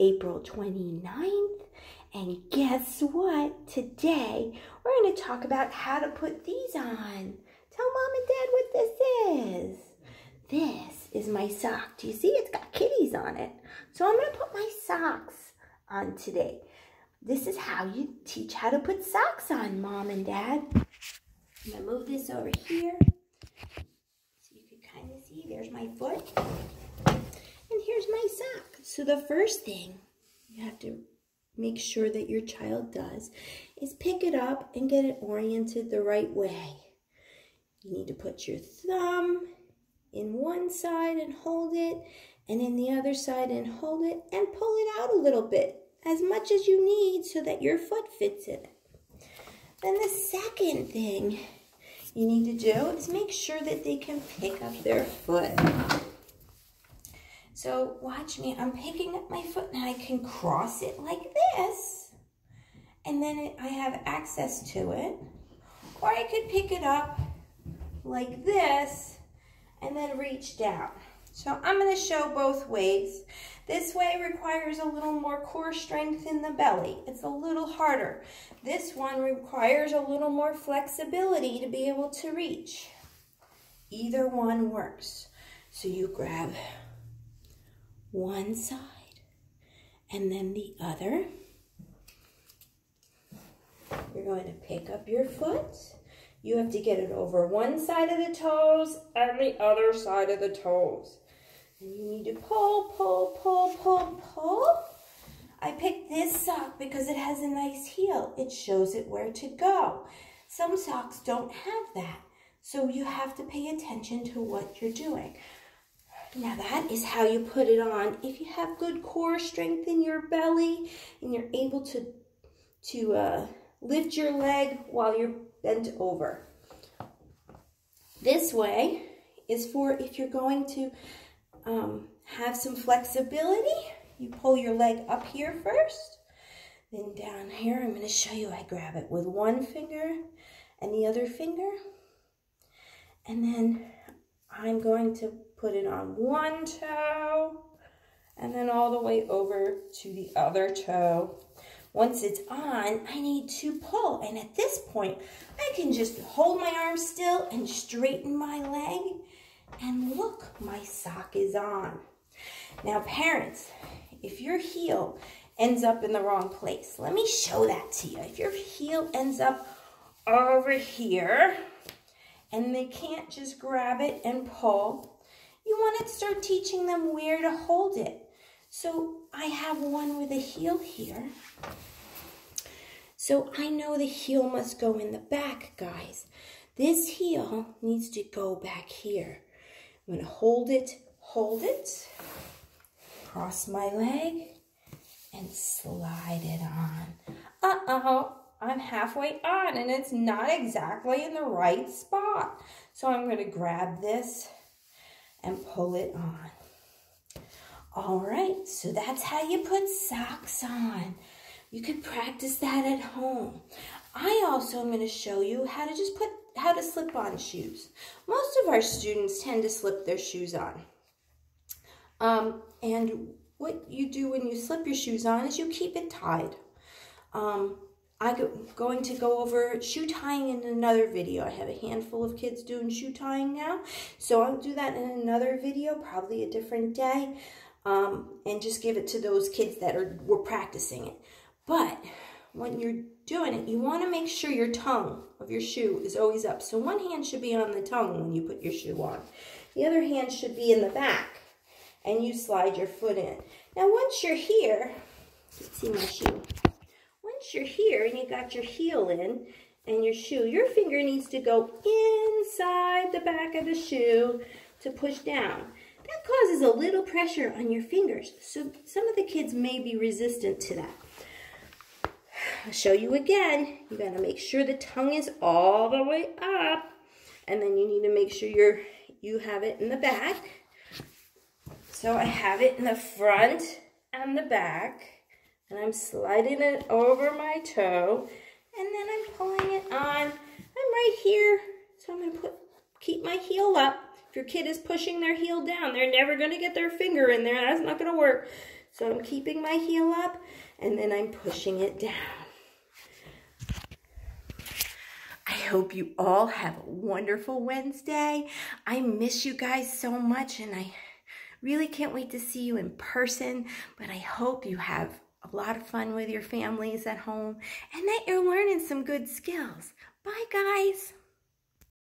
April 29th. And guess what? Today, we're going to talk about how to put these on. Tell mom and dad what this is. This is my sock. Do you see? It's got kitties on it. So I'm going to put my socks on today. This is how you teach how to put socks on, mom and dad. I'm going to move this over here so you can kind of see. There's my foot. And here's my sock. So the first thing you have to make sure that your child does is pick it up and get it oriented the right way. You need to put your thumb in one side and hold it, and in the other side and hold it, and pull it out a little bit, as much as you need so that your foot fits in it. Then the second thing you need to do is make sure that they can pick up their foot. So watch me, I'm picking up my foot and I can cross it like this. And then it, I have access to it. Or I could pick it up like this and then reach down. So I'm gonna show both ways. This way requires a little more core strength in the belly. It's a little harder. This one requires a little more flexibility to be able to reach. Either one works. So you grab one side and then the other. You're going to pick up your foot. You have to get it over one side of the toes and the other side of the toes. And you need to pull, pull, pull, pull, pull. I picked this sock because it has a nice heel. It shows it where to go. Some socks don't have that. So you have to pay attention to what you're doing. Now that is how you put it on. If you have good core strength in your belly and you're able to, to uh, lift your leg while you're bent over. This way is for if you're going to um, have some flexibility. You pull your leg up here first. Then down here, I'm going to show you I grab it with one finger and the other finger. And then I'm going to put it on one toe and then all the way over to the other toe. Once it's on, I need to pull. And at this point, I can just hold my arm still and straighten my leg. And look, my sock is on. Now, parents, if your heel ends up in the wrong place, let me show that to you. If your heel ends up over here, and they can't just grab it and pull, you want to start teaching them where to hold it. So I have one with a heel here. So I know the heel must go in the back, guys. This heel needs to go back here. I'm going to hold it, hold it, cross my leg, and slide it on. Uh-oh, I'm halfway on and it's not exactly in the right spot. So I'm going to grab this and pull it on. All right, so that's how you put socks on. You can practice that at home. I also am going to show you how to just put, how to slip on shoes. Most of our students tend to slip their shoes on. Um, and what you do when you slip your shoes on is you keep it tied. Um, I'm going to go over shoe tying in another video. I have a handful of kids doing shoe tying now. So I'll do that in another video, probably a different day. Um, and just give it to those kids that are were practicing it. But when you're doing it, you want to make sure your tongue of your shoe is always up. So one hand should be on the tongue when you put your shoe on. The other hand should be in the back. And you slide your foot in. Now once you're here, see my shoe once you're here and you got your heel in and your shoe, your finger needs to go inside the back of the shoe to push down. That causes a little pressure on your fingers. So some of the kids may be resistant to that. I'll show you again. You gotta make sure the tongue is all the way up. And then you need to make sure you're, you have it in the back. So I have it in the front and the back and I'm sliding it over my toe and then I'm pulling it on. I'm right here, so I'm gonna put keep my heel up. If your kid is pushing their heel down, they're never gonna get their finger in there. That's not gonna work. So I'm keeping my heel up and then I'm pushing it down. I hope you all have a wonderful Wednesday. I miss you guys so much and I really can't wait to see you in person, but I hope you have a lot of fun with your families at home and that you're learning some good skills. Bye, guys.